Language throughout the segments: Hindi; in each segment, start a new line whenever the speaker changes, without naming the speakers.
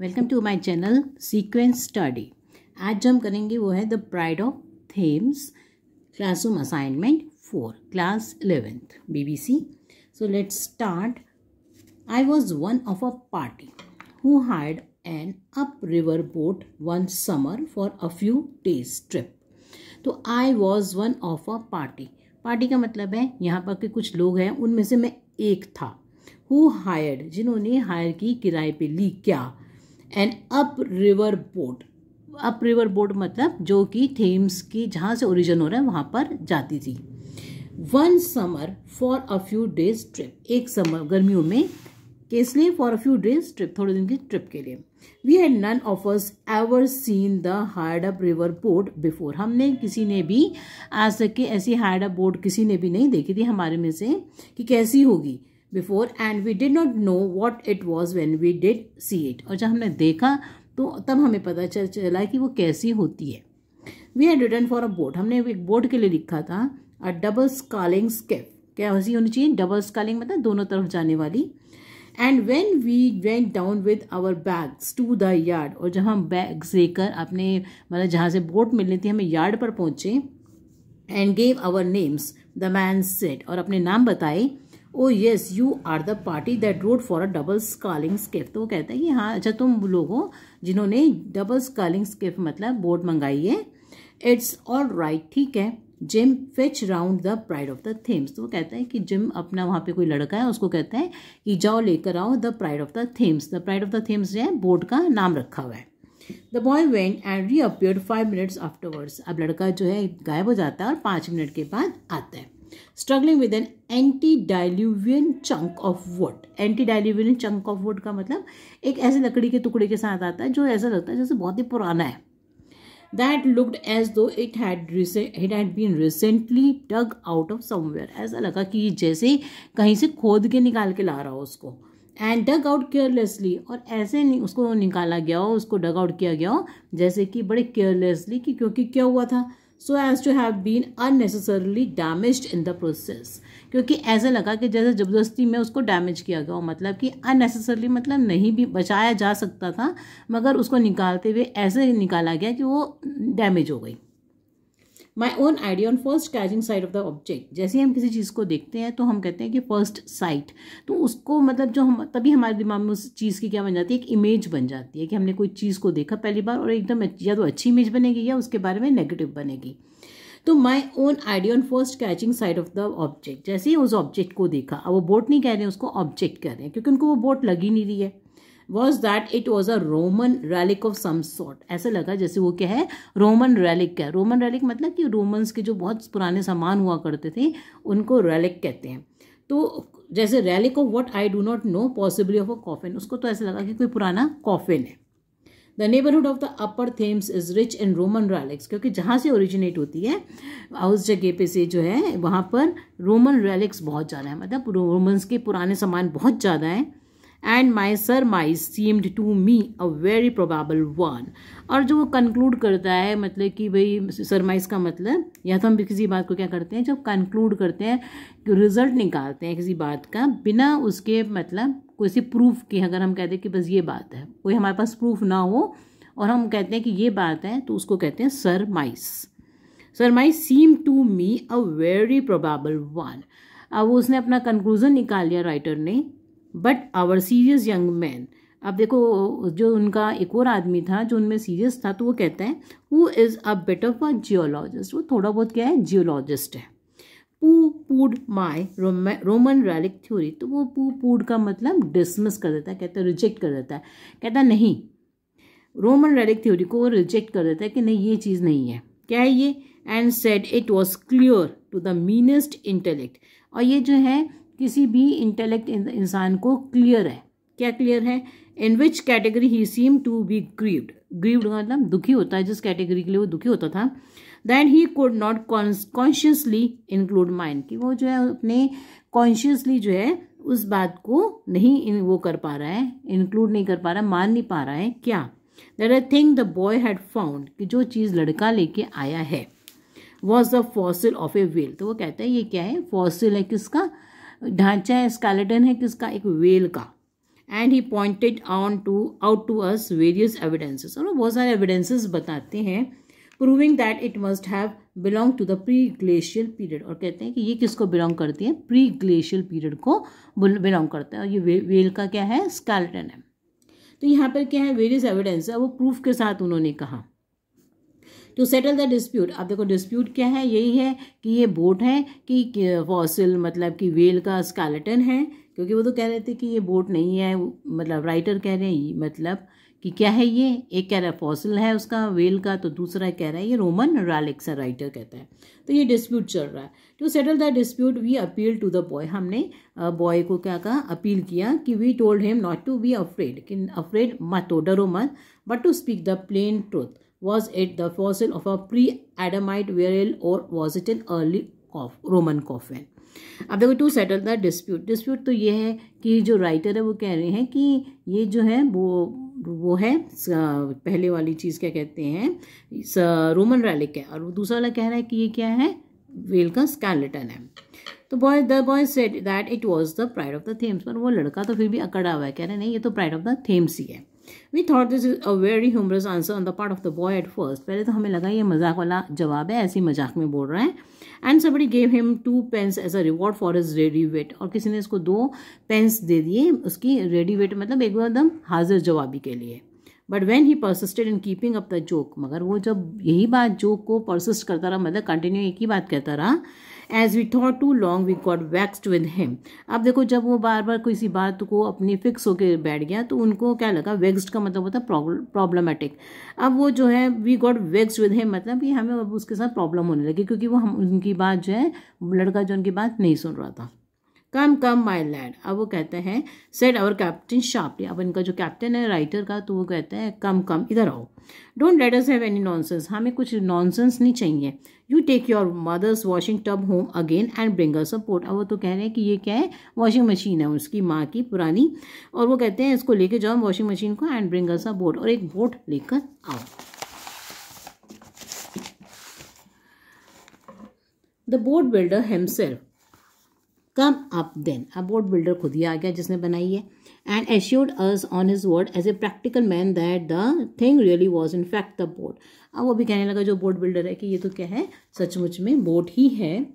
Welcome to my channel sequence study. आज जो हम करेंगे वो है the pride of Thames, classroom assignment four, class eleventh, BBC. So let's start I was one of a party who hired an up river boat one summer for a few days trip तो I was one of a party party का मतलब है, यहाँ पर के कुछ लोग हैं, उनमें से मैं एक था। हु हायर्ड जिन्होंने हायर की किराए पे ली क्या? An up river boat up river boat मतलब जो कि थेम्स की, जहाँ से ओरिजिन हो रहा है, वहाँ पर जाती थी। One summer for a few days trip एक समर गर्मियों में किस लिए? For a few days trip थोड़े दिन की ट्रिप के लिए। We had none of us ever seen the hard up river boat before हमने किसी ने भी, आज तक के ऐसी हार्ड अप बोट किसी ने भी नहीं देखी थी हमारे में से कि कैसी होगी। Before and we did not know what it was when we did see it और जब हमने देखा तो तब हमें पता चल, चला कि वो कैसी होती है। We had written for a boat हमने एक बोट के लिए लिखा था अ डबल स्कालिंग स्केप क्या वैसी होनी चाहिए? डबल स्कालिंग मतलब दोनों तरफ़ जाने वाली। And when we went down with our bags to the yard और जब हम बैग्स लेकर अपने मतलब जहाँ से बोट मिलनी थी, हमें यार्ड पर पहुँचे and gave our names the man said और अपने नाम बताए ओ yes you are the party that rode for a double sculling skiff तो वो कहता है कि हाँ अच्छा तुम लोग जिन्होंने डबल स्कालिंग स्केप मतलब बोर्ड मंगाई है इट्स ऑल राइट ठीक है? Jim fetch round the pride of the Thames तो वो कहता है कि जिम अपना वहाँ पे कोई लड़का है, उसको कहता है कि जाओ लेकर आओ the pride of the Thames the pride of the Thames जो है बोर्ड का नाम रखा हुआ है। The boy went and reappeared five minutes afterwards अब लड़का जो है, गायब हो जाता है और पाँच मिनट के बाद आता है। Struggling with an antediluvian chunk of wood antediluvian chunk of wood का मतलब एक ऐसे लकड़ी के टुकड़े के साथ आता है, जो ऐसा लगता है जैसे बहुत ही पुराना है। That looked as though it had it had been recently dug out of somewhere ऐसा लगा कि जैसे कहीं से खोद के निकाल के ला रहा हो उसको। एंड डग आउट केयरलेसली और ऐसे नहीं, उसको निकाला गया हो, उसको डग आउट किया गया हो, जैसे कि बड़े केयरलेसली कि क्योंकि क्या हुआ था? So as to have been unnecessarily damage in the process क्योंकि ऐसा लगा कि जैसे ज़बरदस्ती में उसको डैमेज किया गया मतलब कि अननेसेसरली मतलब नहीं भी बचाया जा सकता था, मगर उसको निकालते हुए ऐसे निकाला गया कि वो डैमेज हो गई। My own idea on first catching sight of the object जैसे ही हम किसी चीज़ को देखते हैं तो हम कहते हैं कि फ़र्स्ट साइट तो उसको मतलब जो हम, तभी हमारे दिमाग में उस चीज़ की क्या बन जाती है? एक इमेज बन जाती है कि हमने कोई चीज़ को देखा पहली बार और एकदम या तो अच्छी इमेज बनेगी या उसके बारे में नेगेटिव बनेगी. तो my own idea on first catching sight of the object जैसे ही उस ऑब्जेक्ट को देखा, अब वो बोट नहीं कह रहे हैं, उसको ऑब्जेक्ट कह रहे हैं, क्योंकि उनको वो बोट लगी नहीं रही है. Was that it was a Roman relic of some sort ऐसा लगा जैसे वो क्या है? रोमन रैलिक क्या रोमन रैलिक मतलब कि रोमन्स के जो बहुत पुराने सामान हुआ करते थे, उनको रैलिक कहते हैं। तो जैसे relic of what I do not know possibly of a coffin उसको तो ऐसा लगा कि कोई पुराना कॉफिन है। The neighbourhood of the upper Thames is rich in Roman relics क्योंकि जहाँ से ओरिजिनेट होती है, उस जगह पे से जो है, वहाँ पर रोमन रैलिक्स बहुत ज़्यादा है। मतलब रोमन्स के पुराने सामान बहुत ज़्यादा हैं। And my surmise seemed to me a very probable one और जो वो कंक्लूड करता है मतलब कि भाई सरमाइज का मतलब या तो हम किसी बात को क्या करते हैं, जब कंक्लूड करते हैं रिज़ल्ट निकालते हैं किसी बात का, बिना उसके मतलब किसी प्रूफ के, अगर हम कहते हैं कि बस ये बात है, कोई हमारे पास प्रूफ ना हो, और हम कहते हैं कि ये बात है तो उसको कहते हैं surmise surmise seem to me a very probable one अब उसने अपना कंक्लूजन निकाल लिया राइटर ने but our serious young man अब देखो, जो उनका एक और आदमी था, जो उनमें सीरियस था तो वो कहता है who is a bit of a geologist वो थोड़ा बहुत क्या है जियोलॉजिस्ट है। पू पूड माई रोमन रैलिक थ्योरी तो वो पू पूड का मतलब डिसमिस कर देता है, कहता है रिजेक्ट कर देता है। कहता नहीं। रोमन रैलिक थ्योरी को वो रिजेक्ट कर देता है कि नहीं, ये चीज़ नहीं है। क्या है ये? And said it was clear to the meanest intellect और ये जो है किसी भी इंटेलेक्ट इंसान को क्लियर है। क्या क्लियर है? In which category he seem to be grieved grieved मतलब दुखी होता है, जिस कैटेगरी के लिए वो दुखी होता था। Then he could not consciously include mind कि वो जो है, अपने कॉन्शियसली जो है, उस बात को नहीं वो कर पा रहा है इंक्लूड नहीं कर पा रहा, मान नहीं पा रहा है। क्या? That I think the boy had found कि जो चीज़ लड़का लेके आया है। Was the fossil of a whale तो वो कहता है, ये क्या है? फॉसिल है किसका? ढांचा है स्केलेटन है किसका? एक वेल का। And he pointed on to out to us various evidences और बहुत सारे एविडेंसेस बताते हैं proving that it must have belong to the pre glacial period और कहते हैं कि ये किसको बिलोंग करती है? प्री ग्लेशियल पीरियड को बिलोंग करता है। और ये वे, वेल का क्या है? स्कैल्टन है। तो यहाँ पर क्या है? वेरियस एविडेंस है। वो प्रूफ के साथ उन्होंने कहा। टू सेटल द डिस्प्यूट अब देखो डिस्प्यूट क्या है? यही है कि ये बोट है कि फॉसिल मतलब कि वेल का स्केलेटन है, क्योंकि वो तो कह रहे थे कि ये बोट नहीं है मतलब राइटर कह रहे हैं मतलब कि क्या है ये? एक कह रहा है फॉसिल है उसका वेल का तो दूसरा कह रहा है ये रोमन रैलिक्स राइटर कहता है। तो ये डिस्प्यूट चल रहा है। To settle the dispute we appeal to the boy हमने बॉय को क्या कहा? अपील किया कि we told him not to be afraid कि अफ्रेड मत हो, डरो मत but to speak the plain truth it the fossil of a pre Adamite whale और was it an early Roman coffin अब देखो to settle the dispute dispute तो ये है कि जो राइटर है, वो कह रहे हैं कि ये जो है, वो वो है पहले वाली चीज़ क्या कहते हैं? रोमन रैलिक है। और दूसरा वाला कह रहा है कि ये क्या है? वेल का स्कैलेटन है। तो boy the boy said that it was the pride of the Thames पर वो लड़का तो फिर भी अकड़ा हुआ है। कह रहे नहीं, ये तो प्राइड ऑफ़ द थेम्स ही है। We thought this is a very humorous answer on the part of the boy at first पहले तो हमें लगा ये मज़ाक वाला जवाब है, ऐसी मज़ाक में बोल रहा है। And somebody gave him two pence as a reward for his ready wit और किसी ने इसको दो पेंस दे दिए उसकी रेडी वेट मतलब एकदम हाजिर जवाबी के लिए। But when he persisted in keeping up the joke मगर वो जब यही बात जोक को परसिस्ट करता रहा मतलब कंटिन्यू एक ही बात कहता रहा as we thought too long we got vexed with him अब देखो, जब वो बार बार किसी बात को अपनी फिक्स होकर बैठ गया तो उनको क्या लगा? वेक्सड का मतलब होता है प्रॉब्लमेटिक अब वो जो है we got vexed with him मतलब कि हमें अब उसके साथ प्रॉब्लम होने लगी, क्योंकि वो हम, उनकी बात जो है, लड़का जो उनकी बात नहीं सुन रहा था। Come come my lad. अब वो कहते हैं सेट आवर कैप्टन शार्पली अब इनका जो कैप्टन है राइटर का तो वो कहते हैं, कम कम, इधर आओ। Don't let us have any nonsense हमें कुछ नॉनसेंस नहीं चाहिए। You take your mother's washing tub home again and bring a support अब वो तो कह रहे हैं कि ये क्या है? वॉशिंग मशीन है उसकी माँ की पुरानी। और वो कहते हैं, इसको लेके जाओ वॉशिंग मशीन को and bring us a boat और एक बोट लेकर आओ। The boat builder himself come up then. अब बोट बिल्डर खुद ही आ गया जिसने बनाई है। And assured us on his word as a practical man that the thing really was in fact the boat अब वो भी कहने लगा जो बोट बिल्डर है कि ये तो क्या है? सचमुच में बोट ही है।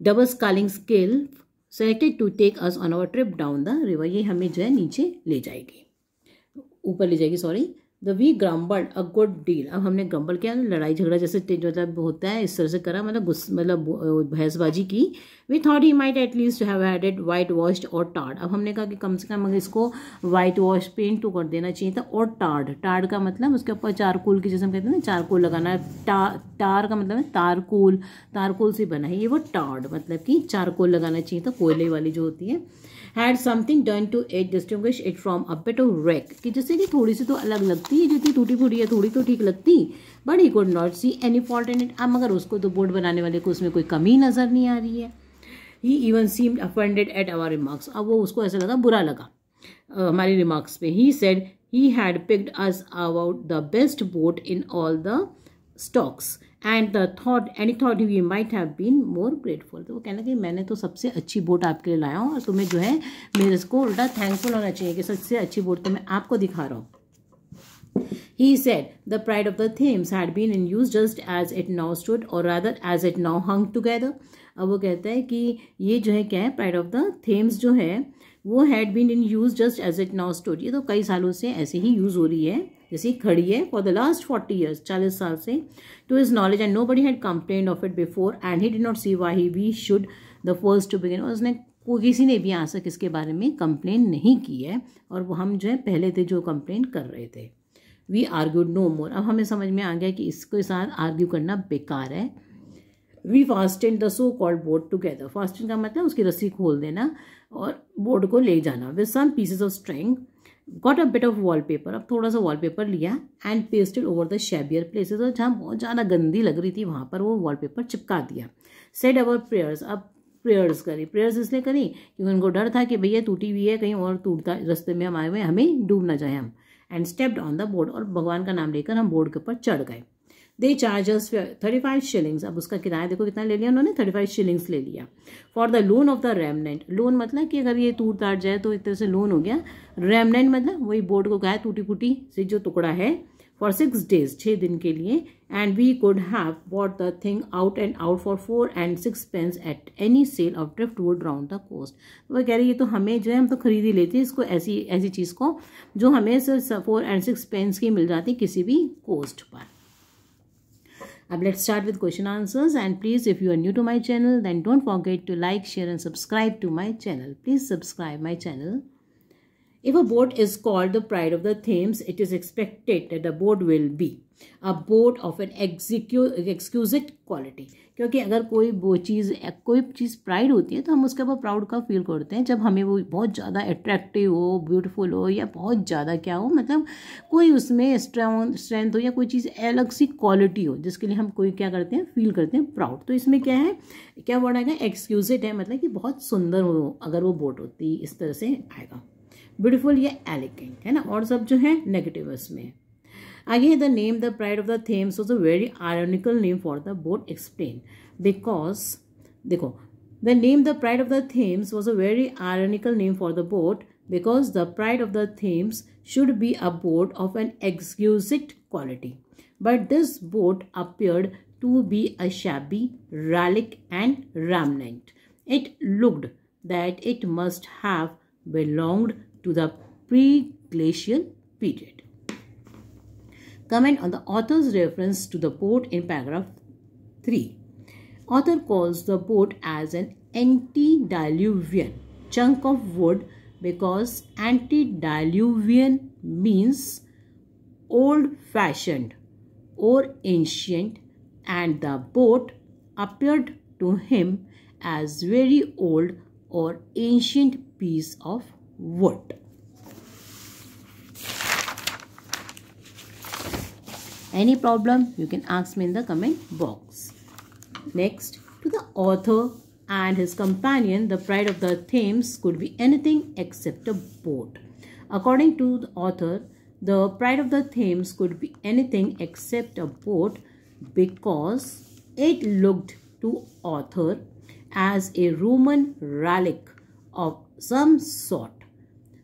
Double sculling scale selected to take us on our trip down the river ये हमें जो है नीचे ले जाएगी। ऊपर ले जाएगी sorry the we grumbled a good deal. अब हमने ग्रम्बल किया लड़ाई झगड़ा जैसे मतलब होता है इस तरह से करा मतलब गुस मतलब भैंसबाजी की। We thought he might at least have had it whitewashed और टार्ड अब हमने कहा कि कम से कम अगर इसको वाइट वॉश पेंट तो कर देना चाहिए था और टार्ड टार्ड का मतलब उसके ऊपर चारकोल की जैसे हम कहते हैं ना चारकोल लगाना टा, टार का मतलब है तारकोल तारकोल से बना है ये वो टार्ड मतलब कि चारकोल लगाना चाहिए था कोयले वाली जो होती है। Had something done to it distinguish it from a bit of wreck कि जैसे कि थोड़ी सी तो अलग लगती है, जितनी टूटी फूटी है, थोड़ी तो ठीक लगती but he could not see any fault in it अब मगर उसको तो बोर्ड बनाने वाले को उसमें कोई कमी नज़र नहीं आ रही है। He even seemed offended at our remarks अब वो उसको ऐसा लगा, बुरा लगा। हमारी रिमार्क्स पे he said he had picked us about the best boat in all the stocks and the thought any thought you you might have been more grateful तो वो कहना कि मैंने तो सबसे अच्छी बोट आपके लिए लाया हूँ और तुम्हें जो है, मेरे को उल्टा थैंकफुल होना चाहिए कि सबसे अच्छी बोट तो मैं आपको दिखा रहा हूँ. He said, the pride of the Thames had been in use just as it now stood or rather as it now hung together. अब वो कहता है कि ये जो है क्या है प्राइड ऑफ़ द थेम्स जो है, वो had been in use just as it now store ये तो कई सालों से ऐसे ही यूज़ हो रही है। जैसे खड़ी है for the last forty years चालीस साल से to his knowledge and nobody had complain of it before and he did not see why we should the first to begin और उसने को, किसी ने भी आज तक इसके बारे में कंप्लेन नहीं की है, और वो हम जो है, पहले थे जो कंप्लेन कर रहे थे। वी आर्ग्यूड नो मोर अब हमें समझ में आ गया कि इसके साथ आर्ग्यू करना बेकार है। We fastened the so called board together fastened का मतलब उसकी रस्सी खोल देना और बोर्ड को ले जाना with some pieces of string got a bit of wallpaper अब थोड़ा सा वॉलपेपर लिया and pasted over the shabbier places और जहाँ बहुत ज़्यादा गंदी लग रही थी वहाँ पर वो वॉलपेपर चिपका दिया। सेड अवर प्रेयर्स अब प्रेयर्स करी। प्रेयर्स इसलिए करी क्योंकि उनको डर था कि भैया टूटी हुई है, कहीं और टूटता रस्ते में हम आए हुए हमें डूब ना जाए हम। And stepped on the board और भगवान का नाम लेकर हम बोर्ड के ऊपर चढ़ गए। They charges thirty five shillings अब उसका किराया देखो कितना ले लिया उन्होंने थर्टी फाइव शिलिंग्स ले लिया। For the loan of the remnant loan मतलब कि अगर ये टूट ताट जाए तो एक तरह से लोन हो गया। रेमनेंट मतलब वही बोर्ड को कहा टूटी फूटी से जो टुकड़ा है फॉर सिक्स डेज़ छः दिन के लिए and we could have bought the thing out and out for four and six pence at any sale of drift wood round the coast तो वह कह रही है तो हमें जो है, हम तो खरीद ही लेते हैं, इसको ऐसी ऐसी चीज़ को जो हमें सिर्फ़ फोर एंड सिक्स पेंस की मिल जाती किसी भी कोस्ट पर. अब let's start with question answers and please if you are new to my channel then don't forget to like share and subscribe to my channel. Please subscribe my channel If a boat is called the pride of the Thames, it is expected that the boat will be a boat of an exquisite quality. क्योंकि अगर कोई वो चीज़ कोई चीज़ प्राइड होती है तो हम उसके ऊपर प्राउड का फील करते हैं। जब हमें वो बहुत ज़्यादा अट्रैक्टिव हो ब्यूटीफुल हो या बहुत ज़्यादा क्या हो मतलब कोई उसमें स्ट्रेंथ हो या कोई चीज़ अलग सी क्वालिटी हो जिसके लिए हम कोई क्या करते हैं फील करते हैं प्राउड तो इसमें क्या है क्या वर्ड आएगा? एक्सक्यूजिट है मतलब कि बहुत सुंदर हो अगर वो बोट होती इस तरह से आएगा। ब्यूटीफुल या एलिगेंट है ना और सब जो है नेगेटिव इसमें आगे the name the pride of the Thames was a very ironical name for the boat explain because देखो the name the pride of the Thames was a very ironical name for the boat because the pride of the Thames should be a boat of an exquisite quality. But this boat appeared to be a shabby relic and remnant. It looked that it must have belonged to the pre-glacial period. Comment on the author's reference to the boat in paragraph 3. Author calls the boat as an antediluvian chunk of wood because antediluvian means old-fashioned or ancient and the boat appeared to him as very old or ancient piece of wood. Any problem you can ask me in the comment box. Next, to the author and his companion, the pride of the Thames could be anything except a boat. According to the author, the pride of the Thames could be anything except a boat because it looked to author as a Roman relic of some sort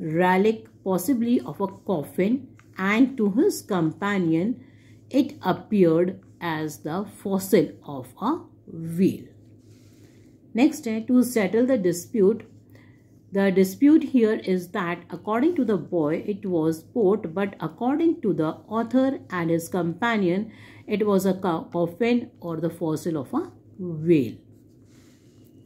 relic possibly of a coffin and to his companion it appeared as the fossil of a whale. Next, to settle the dispute, the dispute here is that according to the boy it was boat but according to the author and his companion it was a coffin or the fossil of a whale.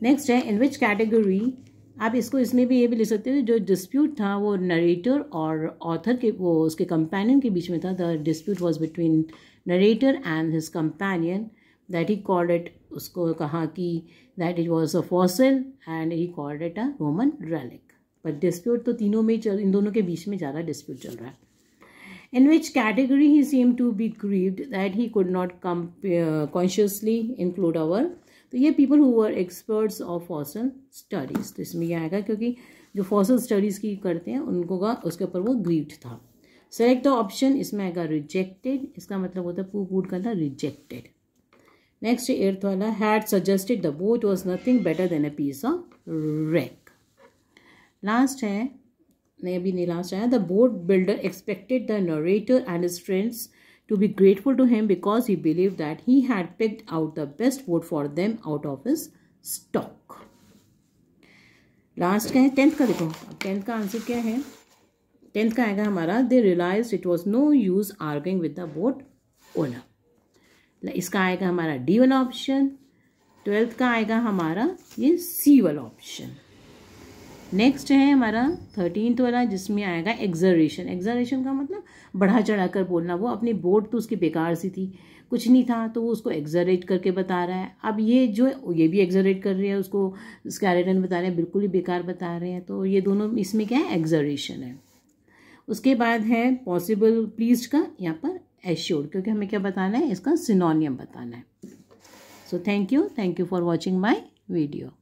Next, in which category आप इसको इसमें भी ये भी लिख सकते हो जो डिस्प्यूट था वो नरेटर और ऑथर के वो उसके कंपेनियन के बीच में था the dispute was between narrator and his companion that he called it उसको कहा कि that it was a fossil and he called it a Roman relic but dispute तो तीनों में चल इन दोनों के बीच में ज़्यादा डिस्प्यूट चल रहा है। In which category he seemed to be grieved that he could not uh, consciously include our तो ये people who are experts of fossil studies तो इसमें यह आएगा क्योंकि जो फॉसल स्टडीज़ की करते हैं, उनको का, उसके ऊपर वो ग्रीव्ड था। सेलेक्ट द ऑप्शन इसमें आएगा रिजेक्टेड इसका मतलब होता है पू पूड करना रिजेक्टेड नेक्स्ट एर्थ वाला had suggested the boat was nothing better than a piece of wreck last है, नहीं, अभी नहीं लास्ट आया। The boat builder expected the narrator and his friends to be grateful to him because he believed that he had picked out the best wood for them out of his stock. Last क्या है टेंथ का देखो। टेंथ का आंसर क्या है? टेंथ का आएगा हमारा they realise it was no use arguing with the boat owner इसका आएगा हमारा डी वाला ऑप्शन ट्वेल्थ का आएगा हमारा ये सी वाला ऑप्शन नेक्स्ट है हमारा थर्टीनथ वाला, जिसमें आएगा एग्जरेशन एग्जरेशन का मतलब बढ़ा चढ़ा कर बोलना, वो अपनी बोर्ड तो उसकी बेकार सी थी। कुछ नहीं था तो वो उसको एग्जरेट करके बता रहा है। अब ये जो ये भी एग्जरेट कर रही है, उसको स्कैरेटन बता रहे हैं, बिल्कुल ही बेकार बता रहे हैं। तो ये दोनों, इसमें क्या है? एग्जरेशन है। उसके बाद है पॉसिबल प्लीज़ का, यहाँ पर एश्योर्ड क्योंकि हमें क्या बताना है? इसका सिनोनियम बताना है। So thank you thank you for watching my video